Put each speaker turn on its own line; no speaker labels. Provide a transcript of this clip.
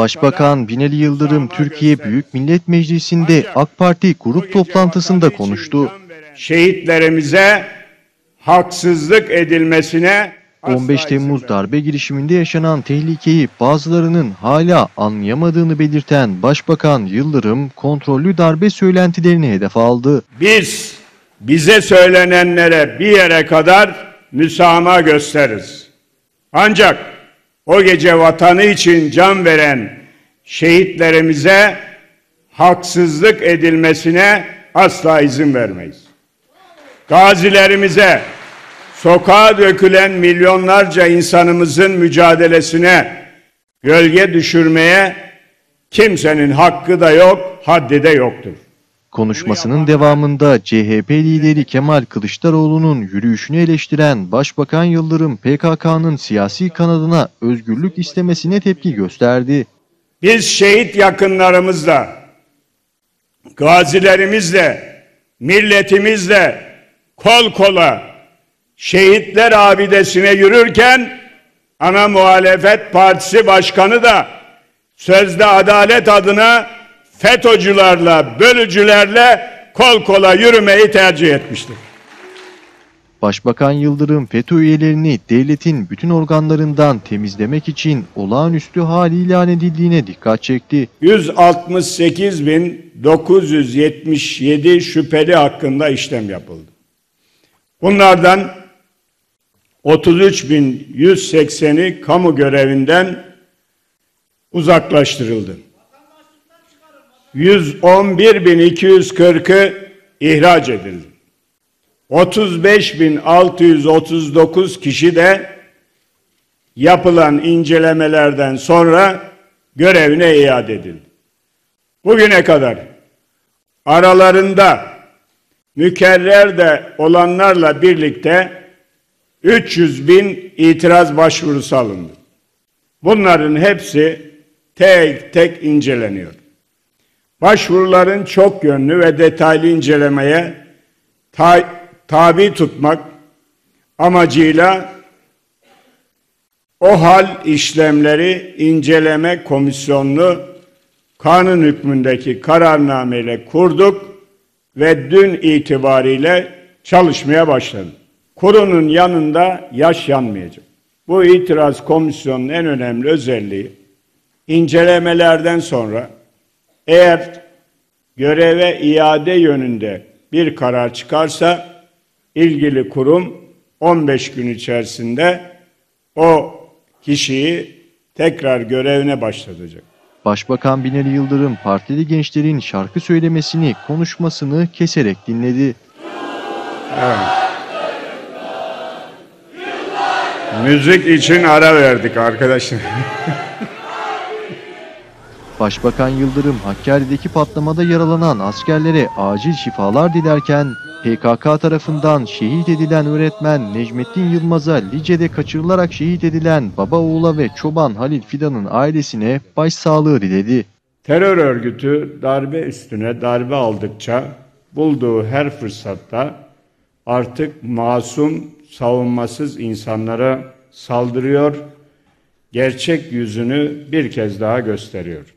Başbakan Binali Yıldırım Türkiye Büyük Millet Meclisi'nde AK Parti grup toplantısında konuştu.
Şehitlerimize haksızlık edilmesine
15
asla
Temmuz darbe girişiminde yaşanan tehlikeyi bazılarının hala anlayamadığını belirten Başbakan Yıldırım kontrollü darbe söylentilerini hedef aldı.
Biz bize söylenenlere bir yere kadar müsamaha gösteririz. Ancak o gece vatanı için can veren şehitlerimize haksızlık edilmesine asla izin vermeyiz. Gazilerimize, sokağa dökülen milyonlarca insanımızın mücadelesine gölge düşürmeye kimsenin hakkı da yok, haddi de yoktur.
Konuşmasının devamında CHP lideri Kemal Kılıçdaroğlu'nun yürüyüşünü eleştiren Başbakan Yıldırım PKK'nın siyasi kanadına özgürlük istemesine tepki gösterdi.
Biz şehit yakınlarımızla, gazilerimizle, milletimizle kol kola şehitler abidesine yürürken ana muhalefet partisi başkanı da sözde adalet adına FETÖ'cülerle, bölücülerle kol kola yürümeyi tercih etmiştir.
Başbakan Yıldırım FETÖ üyelerini devletin bütün organlarından temizlemek için olağanüstü hal ilan edildiğine dikkat çekti.
168.977 şüpheli hakkında işlem yapıldı. Bunlardan 33.180'i kamu görevinden uzaklaştırıldı. 111.240'ı ihraç edildi. 35.639 kişi de yapılan incelemelerden sonra görevine iade edildi. Bugüne kadar aralarında mükerrer de olanlarla birlikte 300 bin itiraz başvurusu alındı. Bunların hepsi tek tek inceleniyor. Başvuruların çok yönlü ve detaylı incelemeye ta- tabi tutmak amacıyla o hal işlemleri inceleme komisyonunu kanun hükmündeki kararnameyle kurduk ve dün itibariyle çalışmaya başladık. Kurunun yanında yaş yanmayacak. Bu itiraz komisyonunun en önemli özelliği incelemelerden sonra eğer göreve iade yönünde bir karar çıkarsa ilgili kurum 15 gün içerisinde o kişiyi tekrar görevine başlatacak.
Başbakan Binali Yıldırım partili gençlerin şarkı söylemesini, konuşmasını keserek dinledi.
Müzik için ara verdik arkadaşlar.
Başbakan Yıldırım Hakkari'deki patlamada yaralanan askerlere acil şifalar dilerken PKK tarafından şehit edilen öğretmen Necmettin Yılmaz'a Lice'de kaçırılarak şehit edilen baba oğula ve çoban Halil Fidan'ın ailesine başsağlığı diledi.
Terör örgütü darbe üstüne darbe aldıkça bulduğu her fırsatta artık masum, savunmasız insanlara saldırıyor, gerçek yüzünü bir kez daha gösteriyor.